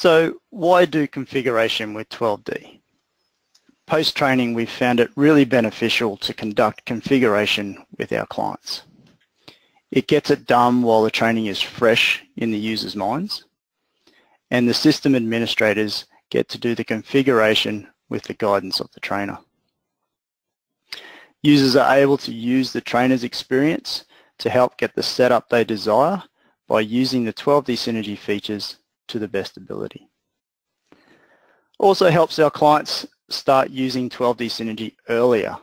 So why do configuration with 12D? Post-training, we've found it really beneficial to conduct configuration with our clients. It gets it done while the training is fresh in the user's minds, and the system administrators get to do the configuration with the guidance of the trainer. Users are able to use the trainer's experience to help get the setup they desire by using the 12D Synergy features to the best ability. Also helps our clients start using 12D Synergy earlier.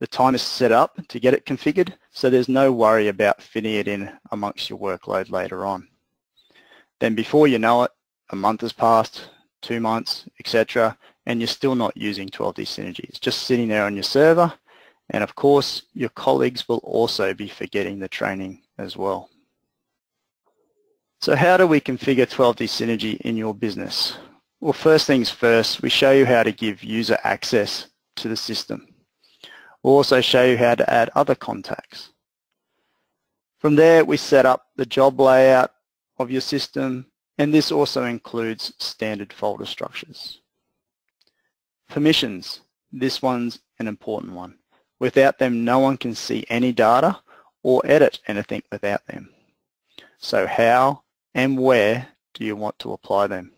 The time is set up to get it configured, so there's no worry about fitting it in amongst your workload later on. Then before you know it, a month has passed, two months, etc., and you're still not using 12D Synergy. It's just sitting there on your server, and of course, your colleagues will also be forgetting the training as well. So how do we configure 12D Synergy in your business? Well, first things first, we show you how to give user access to the system. We'll also show you how to add other contacts. From there, we set up the job layout of your system, and this also includes standard folder structures. Permissions. This one's an important one. Without them, no one can see any data or edit anything without them. So how and where do you want to apply them?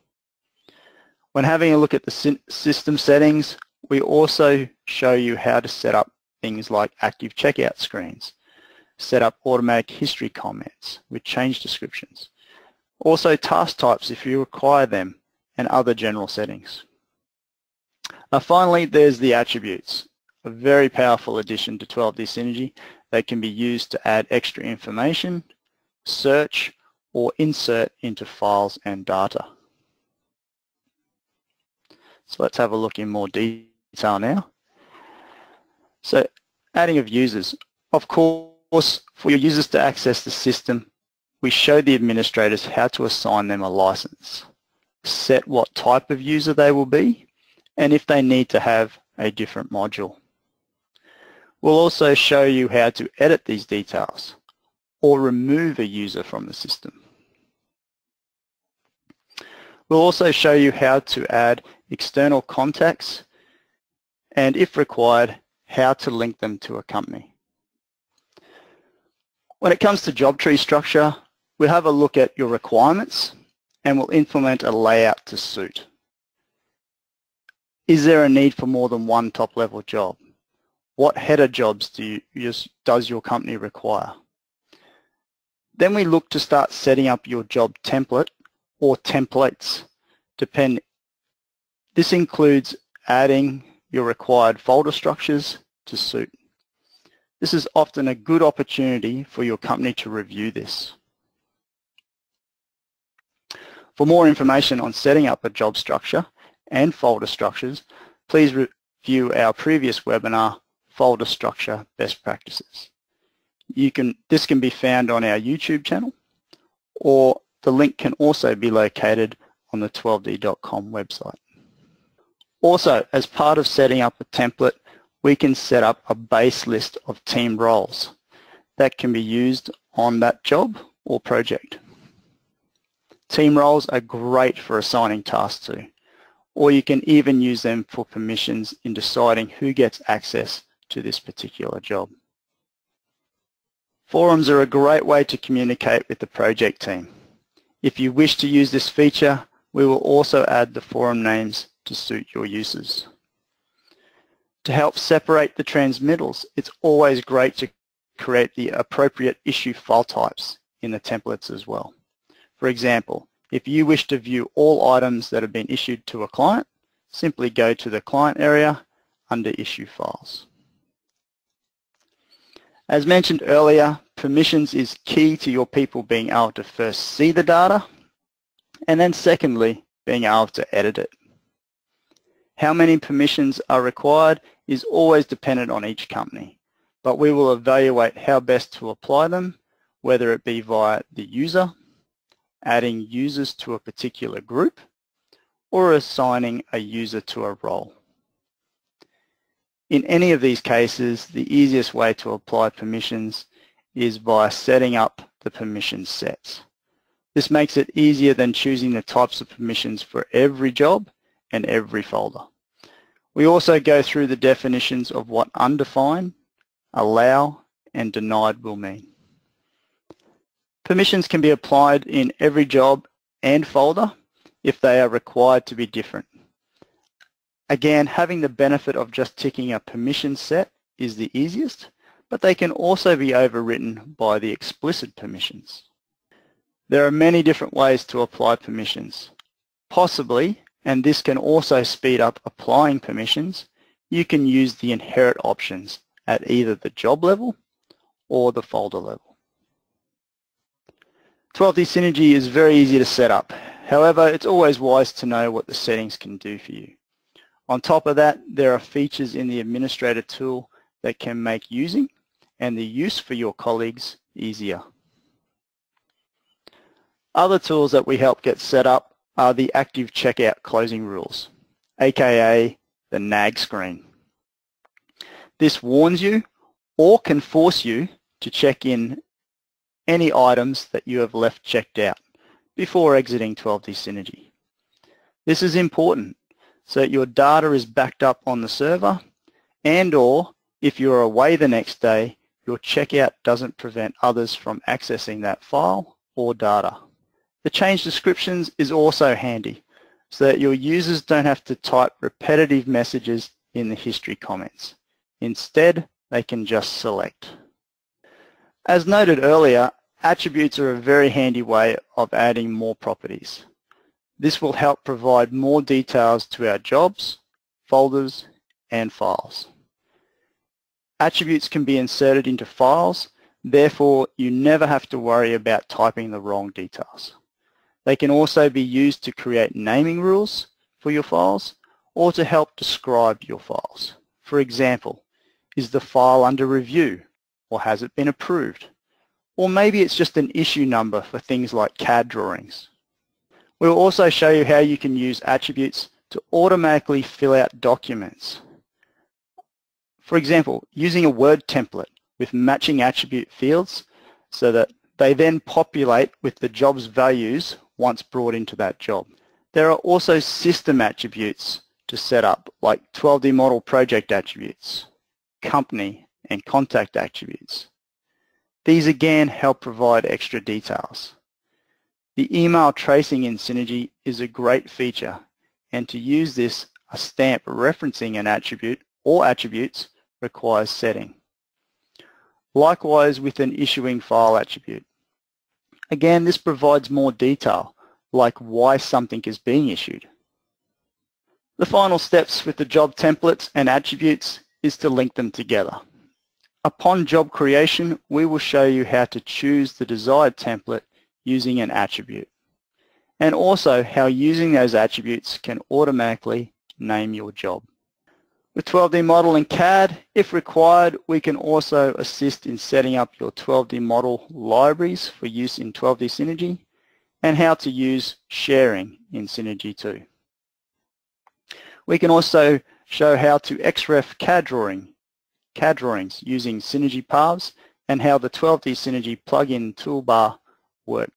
When having a look at the system settings, we also show you how to set up things like active checkout screens, set up automatic history comments with change descriptions, also task types if you require them, and other general settings. Uh, finally, there's the attributes a very powerful addition to 12D Synergy that can be used to add extra information, search, or insert into files and data. So let's have a look in more detail now. So adding of users. Of course, for your users to access the system, we show the administrators how to assign them a license, set what type of user they will be, and if they need to have a different module. We'll also show you how to edit these details or remove a user from the system. We'll also show you how to add external contacts and if required, how to link them to a company. When it comes to job tree structure, we'll have a look at your requirements and we'll implement a layout to suit. Is there a need for more than one top level job? What header jobs do you, does your company require? Then we look to start setting up your job template or templates. Depend. This includes adding your required folder structures to suit. This is often a good opportunity for your company to review this. For more information on setting up a job structure and folder structures, please review our previous webinar folder structure best practices. You can, this can be found on our YouTube channel or the link can also be located on the 12d.com website. Also, as part of setting up a template, we can set up a base list of team roles that can be used on that job or project. Team roles are great for assigning tasks to, or you can even use them for permissions in deciding who gets access to this particular job. Forums are a great way to communicate with the project team. If you wish to use this feature, we will also add the forum names to suit your users. To help separate the transmittals, it's always great to create the appropriate issue file types in the templates as well. For example, if you wish to view all items that have been issued to a client, simply go to the client area under issue files. As mentioned earlier, permissions is key to your people being able to first see the data and then secondly, being able to edit it. How many permissions are required is always dependent on each company, but we will evaluate how best to apply them, whether it be via the user, adding users to a particular group, or assigning a user to a role. In any of these cases, the easiest way to apply permissions is by setting up the permission sets. This makes it easier than choosing the types of permissions for every job and every folder. We also go through the definitions of what undefined, allow and denied will mean. Permissions can be applied in every job and folder if they are required to be different. Again, having the benefit of just ticking a permission set is the easiest, but they can also be overwritten by the explicit permissions. There are many different ways to apply permissions. Possibly, and this can also speed up applying permissions, you can use the inherit options at either the job level or the folder level. 12D Synergy is very easy to set up. However, it's always wise to know what the settings can do for you. On top of that, there are features in the administrator tool that can make using and the use for your colleagues easier. Other tools that we help get set up are the active checkout closing rules, aka the nag screen. This warns you or can force you to check in any items that you have left checked out before exiting 12D Synergy. This is important so that your data is backed up on the server and or if you're away the next day, your checkout doesn't prevent others from accessing that file or data. The change descriptions is also handy so that your users don't have to type repetitive messages in the history comments. Instead, they can just select. As noted earlier, attributes are a very handy way of adding more properties. This will help provide more details to our jobs, folders, and files. Attributes can be inserted into files, therefore you never have to worry about typing the wrong details. They can also be used to create naming rules for your files or to help describe your files. For example, is the file under review or has it been approved? Or maybe it's just an issue number for things like CAD drawings. We'll also show you how you can use attributes to automatically fill out documents. For example, using a Word template with matching attribute fields so that they then populate with the job's values once brought into that job. There are also system attributes to set up like 12D model project attributes, company and contact attributes. These again help provide extra details. The email tracing in Synergy is a great feature and to use this a stamp referencing an attribute or attributes requires setting. Likewise with an issuing file attribute. Again, this provides more detail, like why something is being issued. The final steps with the job templates and attributes is to link them together. Upon job creation, we will show you how to choose the desired template using an attribute, and also how using those attributes can automatically name your job. With 12D Model in CAD, if required, we can also assist in setting up your 12D Model libraries for use in 12D Synergy and how to use sharing in Synergy 2. We can also show how to XREF CAD drawing, CAD drawings using Synergy paths and how the 12D Synergy plugin toolbar work